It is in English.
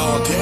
all day.